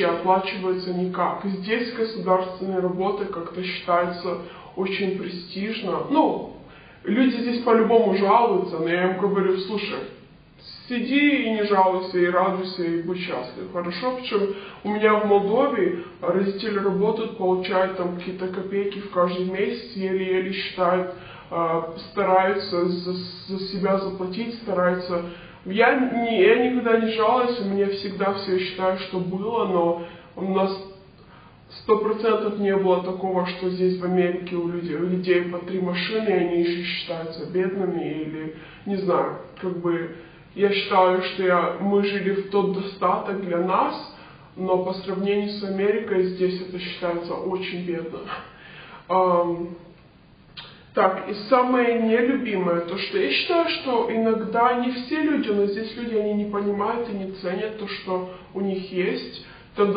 оплачивается никак. Здесь государственная работа как-то считается очень престижно. Ну, люди здесь по-любому жалуются, но я им говорю, слушай, сиди и не жалуйся, и радуйся, и будь счастлив. Хорошо? Причем у меня в Молдове родители работают, получают там какие-то копейки в каждый месяц, еле-еле считают, а, стараются за себя заплатить, стараются я, не, я никогда не жалуюсь, у меня всегда все считаю, что было, но у нас сто процентов не было такого, что здесь в Америке у людей, у людей по три машины, и они еще считаются бедными, или, не знаю, как бы, я считаю, что я, мы жили в тот достаток для нас, но по сравнению с Америкой здесь это считается очень бедно. Так, и самое нелюбимое, то, что я считаю, что иногда не все люди, но здесь люди, они не понимают и не ценят то, что у них есть.